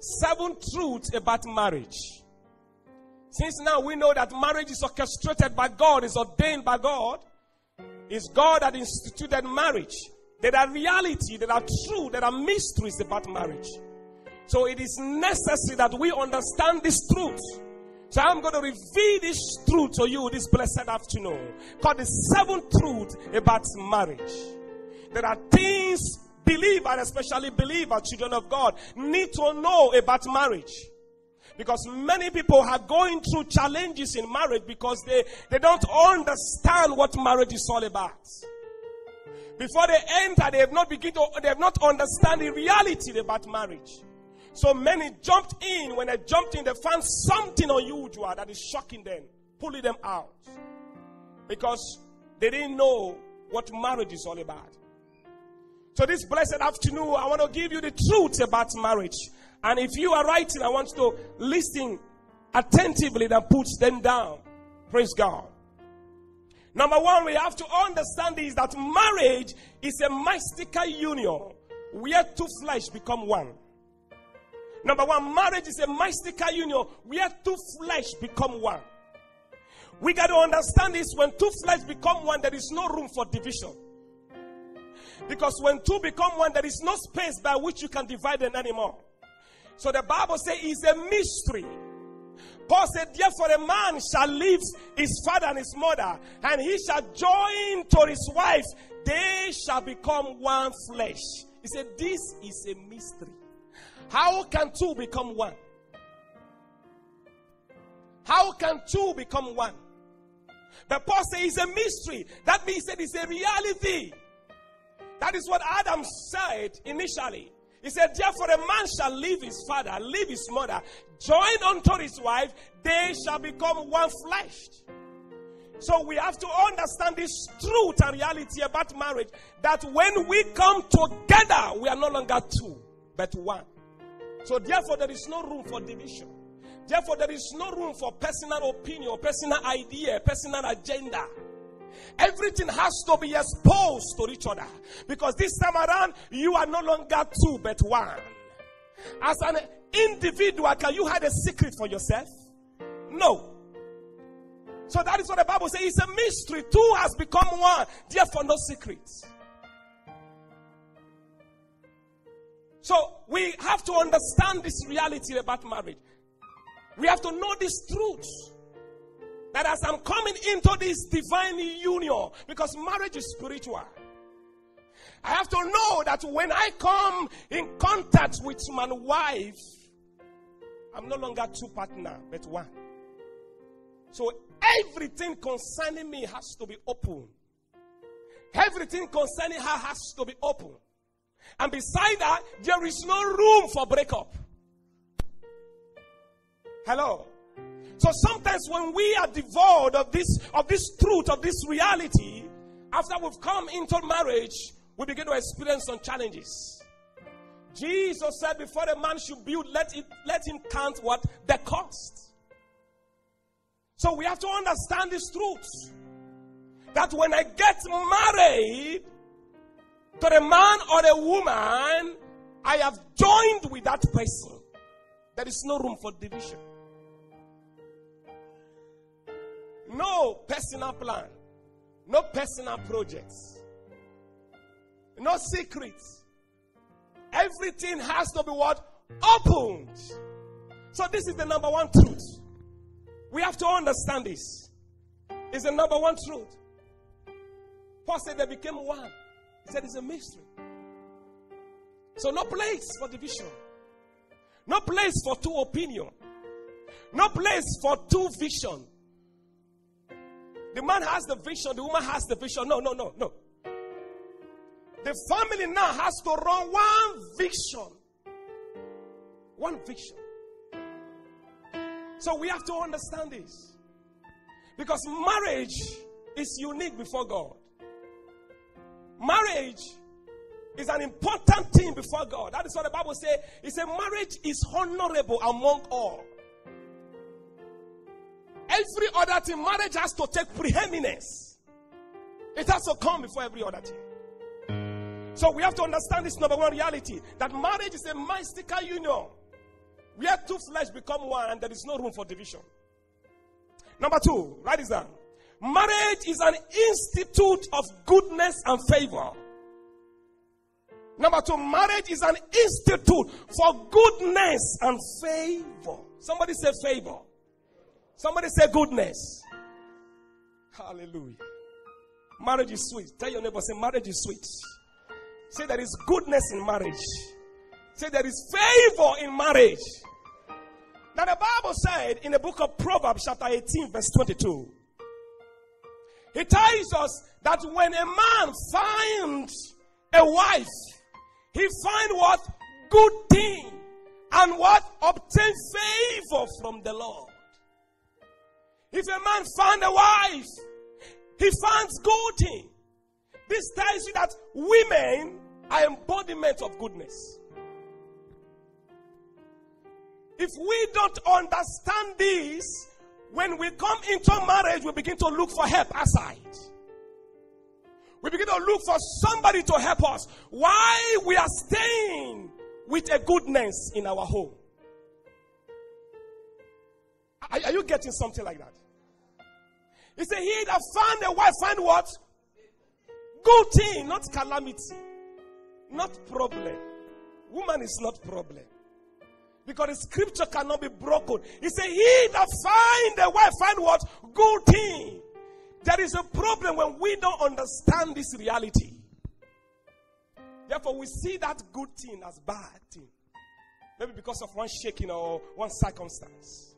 seven truths about marriage. Since now we know that marriage is orchestrated by God, is ordained by God, it's God that instituted marriage. There are reality, there are truth, there are mysteries about marriage. So it is necessary that we understand this truth. So I'm going to reveal this truth to you this blessed afternoon. Called the seventh truth about marriage. There are things believers, especially believers, children of God, need to know about marriage. Because many people are going through challenges in marriage because they, they don't understand what marriage is all about. Before they enter, they have not begin to, they have not understand the reality about marriage. So many jumped in. When they jumped in, they found something unusual that is shocking them, pulling them out. Because they didn't know what marriage is all about. So this blessed afternoon, I want to give you the truth about marriage. And if you are writing, I want you to listen attentively and put them down. Praise God. Number one, we have to understand is that marriage is a mystical union where two flesh become one. Number one, marriage is a mystical union where two flesh become one. We got to understand this when two flesh become one, there is no room for division. Because when two become one, there is no space by which you can divide them anymore. So the Bible says it's a mystery. Paul said, Therefore, a man shall leave his father and his mother, and he shall join to his wife. They shall become one flesh. He said, This is a mystery. How can two become one? How can two become one? But Paul says it's a mystery. That means that it's a reality. That is what Adam said initially. He said, Therefore, a man shall leave his father, leave his mother, join unto his wife, they shall become one flesh. So we have to understand this truth and reality about marriage that when we come together, we are no longer two, but one. So therefore, there is no room for division. Therefore, there is no room for personal opinion, personal idea, personal agenda. Everything has to be exposed to each other. Because this time around, you are no longer two, but one. As an individual, can you hide a secret for yourself? No. So that is what the Bible says. It's a mystery. Two has become one. Therefore, no secrets. So we have to understand this reality about marriage. We have to know this truth. That as I'm coming into this divine union, because marriage is spiritual, I have to know that when I come in contact with my wife, I'm no longer two partner, but one. So everything concerning me has to be open. Everything concerning her has to be open. And beside that, there is no room for breakup. Hello. So sometimes when we are devoid of this, of this truth, of this reality, after we've come into marriage, we begin to experience some challenges. Jesus said, before a man should build, let it let him count what the cost. So we have to understand this truth. That when I get married to a man or a woman, I have joined with that person. There is no room for division. No personal plan. No personal projects. No secrets. Everything has to be what? Opened. So this is the number one truth. We have to understand this. It's the number one truth. Paul said they became one. He said it's a mystery. So no place for division. No place for two opinion. No place for two vision. The man has the vision, the woman has the vision. No, no, no, no. The family now has to run one vision. One vision. So we have to understand this. Because marriage is unique before God. Marriage is an important thing before God. That is what the Bible says. It says marriage is honorable among all. Every other thing, marriage has to take preeminence. It has to come before every other thing. So we have to understand this number one reality that marriage is a mystical union Where two flesh become one and there is no room for division. Number two, write this down. Marriage is an institute of goodness and favor. Number two, marriage is an institute for goodness and favor. Somebody say favor. Somebody say goodness. Hallelujah. Marriage is sweet. Tell your neighbor, say, marriage is sweet. Say, there is goodness in marriage. Say, there is favor in marriage. Now, the Bible said in the book of Proverbs, chapter 18, verse 22, it tells us that when a man finds a wife, he find what? Good thing. And what? Obtain favor from the Lord. If a man find a wife, he finds good thing. This tells you that women are embodiment of goodness. If we don't understand this, when we come into marriage, we begin to look for help aside. We begin to look for somebody to help us. Why we are staying with a goodness in our home. Are, are you getting something like that? He said, He that found a wife, find what? Good thing, not calamity, not problem. Woman is not problem. Because the scripture cannot be broken. He said, He that find a wife, find what? Good thing. There is a problem when we don't understand this reality. Therefore, we see that good thing as bad thing. Maybe because of one shaking or one circumstance.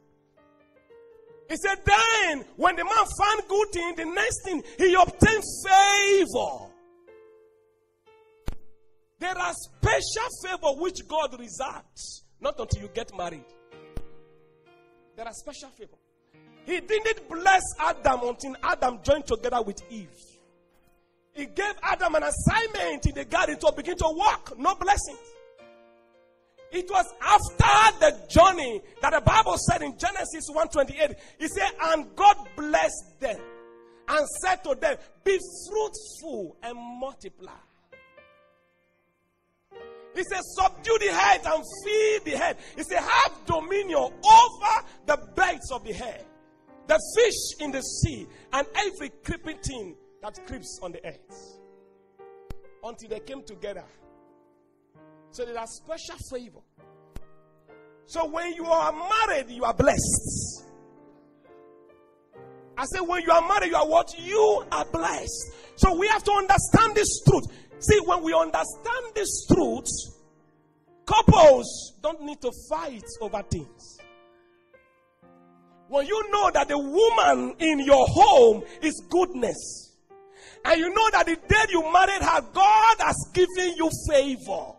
He said, then when the man found good thing, the next thing he obtained favor. There are special favor which God reserves, not until you get married. There are special favor. He didn't bless Adam until Adam joined together with Eve. He gave Adam an assignment in the garden to begin to walk, no blessings. It was after the journey that the Bible said in Genesis 1:28, he said, and God blessed them and said to them, Be fruitful and multiply. He said, Subdue the head and feed the head. He said, Have dominion over the birds of the air, the fish in the sea, and every creeping thing that creeps on the earth. Until they came together so there are special favor. So when you are married, you are blessed. I say when you are married, you are what? You are blessed. So we have to understand this truth. See, when we understand this truth, couples don't need to fight over things. When you know that the woman in your home is goodness, and you know that the day you married her, God has given you favor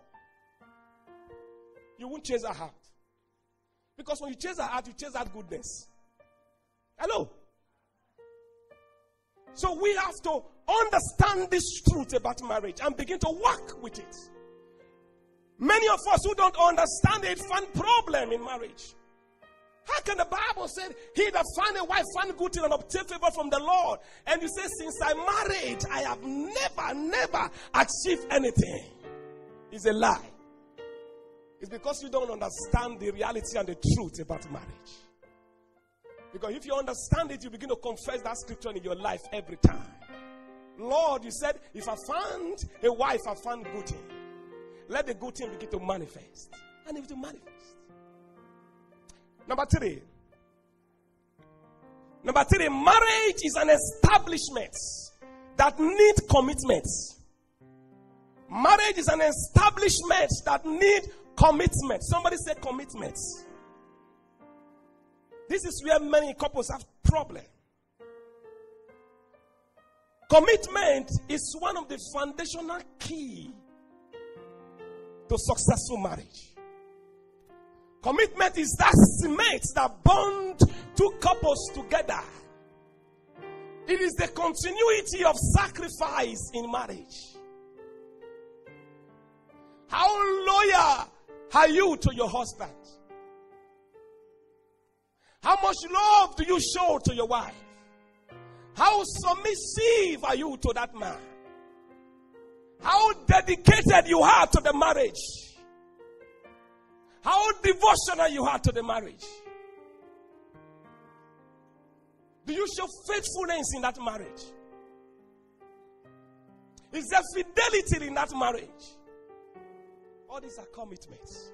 you won't chase her heart. Because when you chase her heart, you chase that goodness. Hello? So we have to understand this truth about marriage and begin to work with it. Many of us who don't understand it find problem in marriage. How can the Bible say, He that find a wife find good thing and obtain favor from the Lord? And you say, Since I married, I have never, never achieved anything. It's a lie. It's because you don't understand the reality and the truth about marriage. Because if you understand it, you begin to confess that scripture in your life every time. Lord, you said, if I find a wife, I find good thing. Let the good thing begin to manifest. And it will manifest. Number three. Number three, marriage is an establishment that need commitment. Marriage is an establishment that need Commitment. Somebody said commitment. This is where many couples have problem. Commitment is one of the foundational key to successful marriage. Commitment is that cement that bond two couples together. It is the continuity of sacrifice in marriage. How loyal are you to your husband? How much love do you show to your wife? How submissive are you to that man? How dedicated you are to the marriage? How devotional you are to the marriage. Do you show faithfulness in that marriage? Is there fidelity in that marriage? All these are commitments.